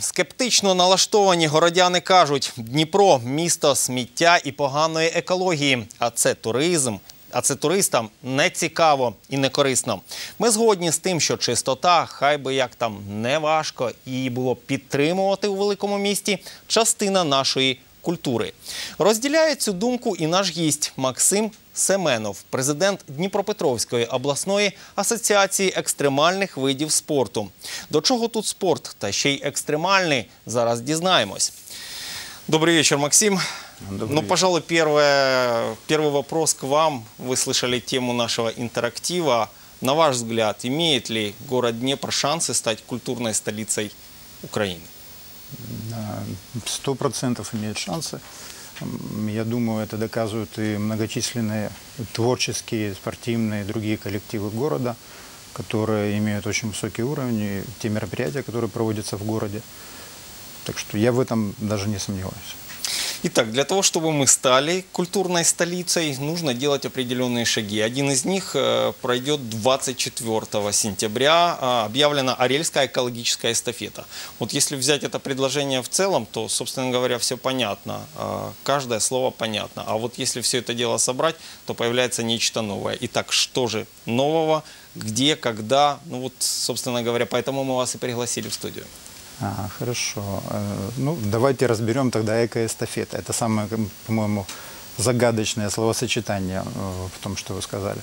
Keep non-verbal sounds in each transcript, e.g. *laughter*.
Скептично налаштовані городяни кажуть, Дніпро місто сміття і поганої екології. А це туризм. А це туристам не цікаво і не корисно. Ми згодні з тим, що чистота, хай би як там не важко, її було підтримувати у великому місті. Частина нашої культури. Розділяє цю думку і наш гість Максим Семенов, президент Дніпропетровської обласної асоціації екстремальних видів спорту. До чого тут спорт та ще й екстремальний? Зараз дізнаємось. Добрый вечер, Максим. Добрый ну, вечер. пожалуй, первое, первый вопрос к вам. Вы слышали тему нашего интерактива. На ваш взгляд, имеет ли город Днепр шансы стать культурной столицей Украины? Сто процентов имеет шансы. Я думаю, это доказывают и многочисленные творческие, спортивные другие коллективы города, которые имеют очень высокий уровень, и те мероприятия, которые проводятся в городе. Так что я в этом даже не сомневаюсь. Итак, для того, чтобы мы стали культурной столицей, нужно делать определенные шаги. Один из них э, пройдет 24 сентября. А, Объявлена Арельская экологическая эстафета. Вот если взять это предложение в целом, то, собственно говоря, все понятно. А, Каждое слово понятно. А вот если все это дело собрать, то появляется нечто новое. Итак, что же нового, где, когда? Ну вот, собственно говоря, поэтому мы вас и пригласили в студию. А, хорошо. Э, Ну, давайте разберем тогда экоэстафета. Это самое, по-моему, загадочное словосочетание э, в том, что вы сказали.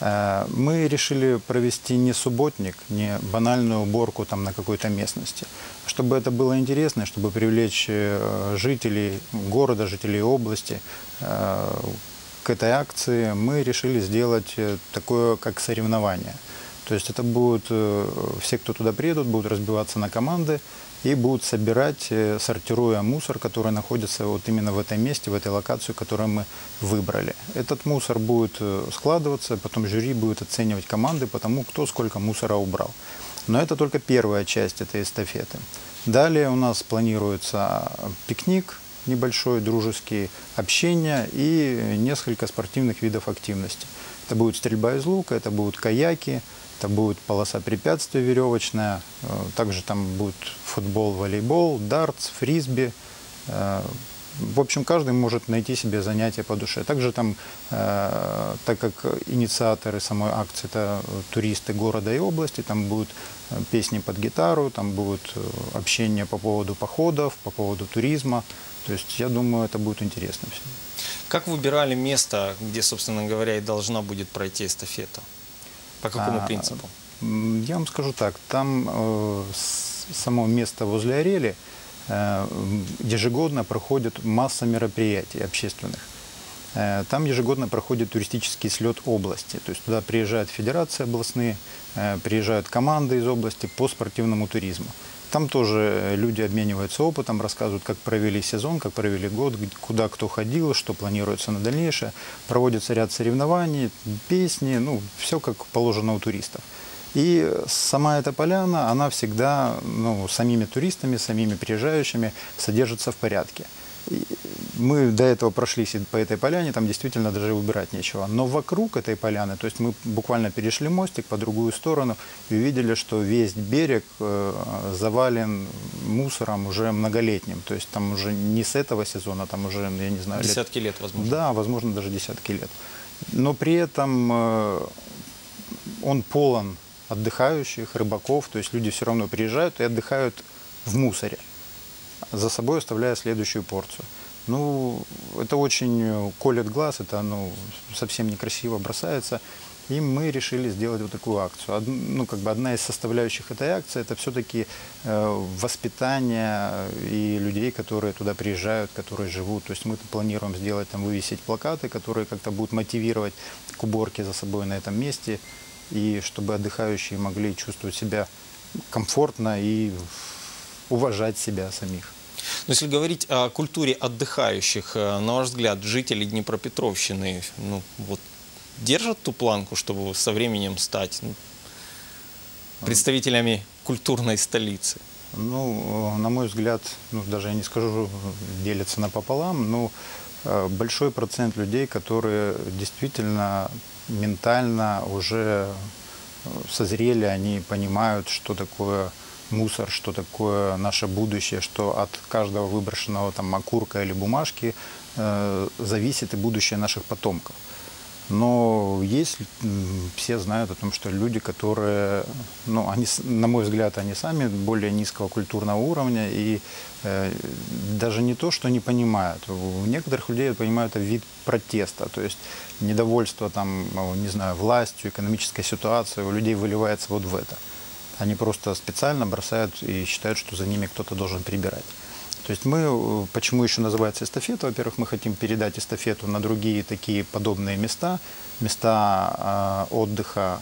Э, Мы решили провести не субботник, не банальную уборку там на какой-то местности. Чтобы это было интересно, чтобы привлечь жителей города, жителей области к этой акции, мы решили сделать такое, как соревнование. То есть это будут, э, все, кто туда приедут, будут разбиваться на команды и будут собирать, э, сортируя мусор, который находится вот именно в этом месте, в этой локации, которую мы выбрали. Этот мусор будет э, складываться, потом жюри будет оценивать команды по тому, кто сколько мусора убрал. Но это только первая часть этой эстафеты. Далее у нас планируется пикник небольшой, дружеский, общение и несколько спортивных видов активности. Это будет стрельба из лука, это будут каяки, это будет полоса препятствий веревочная, э, также там будет футбол, волейбол, дартс, фрисби. Э, В общем, каждый может найти себе занятие по душе. Также там, э, так как инициаторы самой акции это туристы города и области, там будут песни под гитару, там будет э, общение по поводу походов, по поводу туризма. То есть я думаю, это будет интересно всем. Как выбирали место, где, собственно говоря, и должна будет пройти эстафета? По какому А, принципу? Я вам скажу так, там э, само место возле Арели э, ежегодно проходит масса мероприятий общественных. Э, Там ежегодно проходит туристический слет области. То есть туда приезжают федерации областные, э, приезжают команды из области по спортивному туризму. Там тоже э, люди обмениваются опытом, рассказывают, как провели сезон, как провели год, куда кто ходил, что планируется на дальнейшее. Проводится ряд соревнований, песни, ну, все как положено у туристов. И сама эта поляна, она всегда ну, самими туристами, самими приезжающими содержится в порядке. Мы до этого прошлись по этой поляне, там действительно даже убирать нечего. Но вокруг этой поляны, то есть мы буквально перешли мостик по другую сторону и увидели, что весь берег э, завален мусором уже многолетним. То есть там уже не с этого сезона, там уже, я не знаю, лет Десятки лет, возможно. да, возможно, даже десятки лет. Но при этом э, он полон отдыхающих, рыбаков, то есть люди все равно приезжают и отдыхают в мусоре, за собой оставляя следующую порцию. Ну, это очень э, колет глаз, это ну, совсем некрасиво бросается. И мы решили сделать вот такую акцию. Од- ну, как бы одна из составляющих этой акции это все-таки воспитание и людей, которые туда приезжают, которые живут. То есть мы планируем сделать, там, вывесить плакаты, которые как-то будут мотивировать к уборке за собой на этом месте, и чтобы отдыхающие могли чувствовать себя комфортно и уважать себя самих. Но если говорить о культуре отдыхающих, э, на ваш взгляд, жители Днепропетровщины ну, вот, держат ту планку, чтобы со временем стать ну, представителями культурной столицы? Ну, э, на мой взгляд, ну, даже я не скажу, делятся напополам, но э, большой процент людей, которые действительно ментально уже созрели, они понимают, что такое мусор, что такое наше будущее, что от каждого выброшенного там окурка или бумажки э, зависит и будущее наших потомков. Но есть, все знают о том, что люди, которые, ну, они, на мой взгляд, они сами более низкого культурного уровня и э, даже не то, что не понимают. У некоторых людей я понимаю это вид протеста, то есть недовольство там, ну, не знаю, властью, экономической ситуацией у людей выливается вот в это. Они просто специально бросают и считают, что за ними кто-то должен прибирать. То есть мы, э, почему еще называется эстафета? Во-первых, мы хотим передать эстафету на другие такие подобные места, места э, отдыха,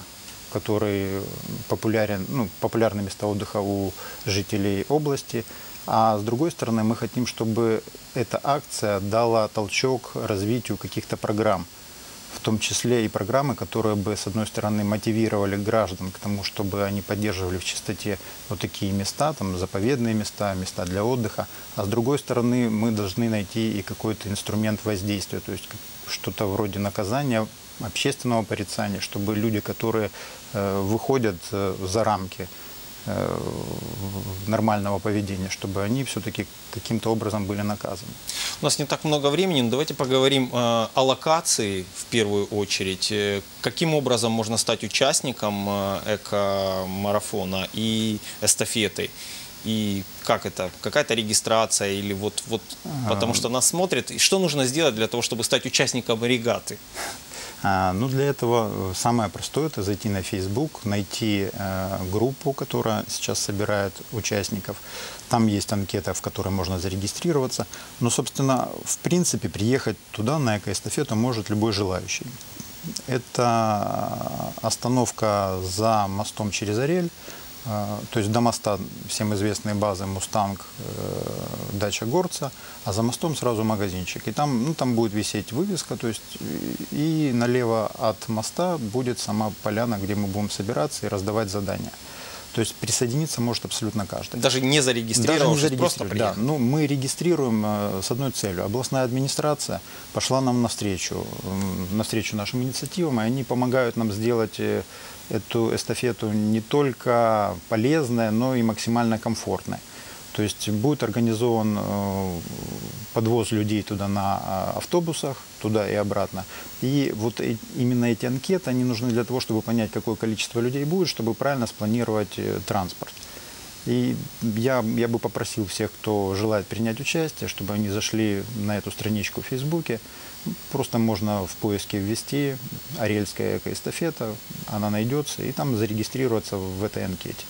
которые популярен, ну, популярные места отдыха у жителей области. А с другой стороны, мы хотим, чтобы эта акция дала толчок развитию каких-то программ, в том числе и программы, которые бы, с одной стороны, мотивировали граждан к тому, чтобы они поддерживали в чистоте вот такие места, там заповедные места, места для отдыха, а с другой стороны, мы должны найти и какой-то инструмент воздействия, то есть что-то вроде наказания, общественного порицания, чтобы люди, которые э, выходят э, за рамки нормального поведения, чтобы они все-таки каким-то образом были наказаны. У нас не так много времени, но давайте поговорим э, о локации в первую очередь. Э, Каким образом можно стать участником э, эко-марафона и эстафеты? И как это? Какая-то регистрация или вот, вот потому что нас смотрят. И что нужно сделать для того, чтобы стать участником регаты? А, Ну, для этого э, самое простое – это зайти на Facebook, найти э, группу, которая сейчас собирает участников. Там есть анкета, в которой можно зарегистрироваться. Но, собственно, в принципе, приехать туда на экоэстафету может любой желающий. Это остановка за мостом через Орель, э, то есть до моста всем известные базы «Мустанг», э, «Дача Горца», а за мостом сразу магазинчик. И там, ну, там будет висеть вывеска, то есть и налево от моста будет сама поляна, где мы будем собираться и раздавать задания. То есть присоединиться может абсолютно каждый. Даже не Даже зарегистрировавшись, не просто зарегистрировать, да. Ну, мы регистрируем э, с одной целью. Областная администрация пошла нам навстречу, навстречу нашим инициативам, и они помогают нам сделать э, эту эстафету не только полезной, но и максимально комфортной. То есть будет организован э, подвоз людей туда на э, автобусах, туда и обратно. И вот э- именно эти анкеты, они нужны для того, чтобы понять, какое количество людей будет, чтобы правильно спланировать э, транспорт. И я, я бы попросил всех, кто желает принять участие, чтобы они зашли на эту страничку в Фейсбуке. Просто можно в поиске ввести «Арельская экоэстафета», она найдется, и там зарегистрироваться в этой анкете.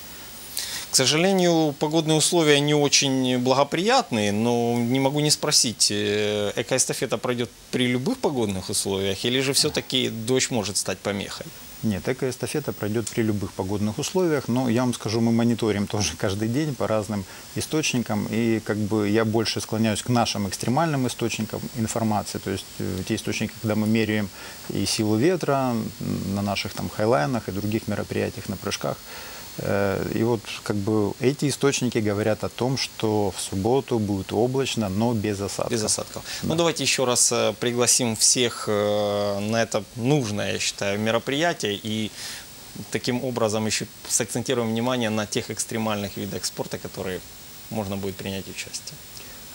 К сожалению, погодные условия не очень благоприятные, но не могу не спросить, э, экоэстафета пройдет при любых погодных условиях или же все-таки дождь может стать помехой? Нет, экоэстафета пройдет при любых погодных условиях, но я вам скажу, мы мониторим *laughs* тоже каждый день по разным источникам, и как бы я больше склоняюсь к нашим экстремальным источникам информации, то есть э, те источники, когда мы меряем и силу ветра на наших там хайлайнах и других мероприятиях на прыжках, И вот как бы эти источники говорят о том, что в субботу будет облачно, но без осадков. Без осадков. Ну, давайте еще раз э, пригласим всех э, на это нужное, я считаю, мероприятие и таким образом еще сакцентируем внимание на тех экстремальных видах спорта, которые можно будет принять участие.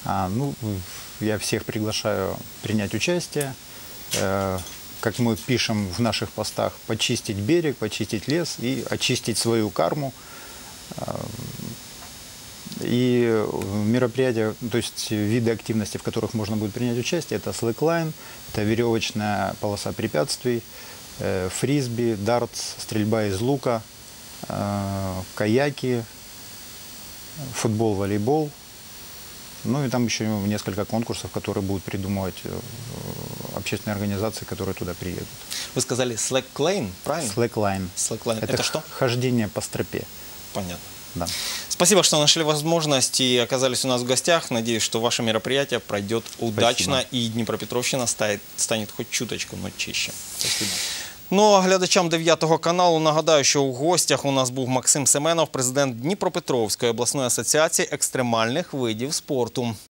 А, ну, я всех приглашаю принять участие. Как мы пишем в наших постах, почистить берег, почистить лес и очистить свою карму. Э, И мероприятия, то есть виды активности, в которых можно будет принять участие, это слэклайн, это веревочная полоса препятствий, э, фрисби, дартс, стрельба из лука, э, каяки, футбол, волейбол, ну и там еще несколько конкурсов, которые будут придумывать общественные организации, которые туда приедут. Вы сказали slackline, правильно? Slackline. Slackline. Это, х- что? Хождение по стропе. Понятно. Да. Спасибо, что нашли возможность и оказались у нас в гостях. Надеюсь, что ваше мероприятие пройдет удачно и Днепропетровщина станет, станет хоть чуточку, но чище. Спасибо. Ну а глядачам 9 каналу нагадаю, що у гостях у нас був Максим Семенов, президент Дніпропетровської обласної асоціації екстремальних видів спорту.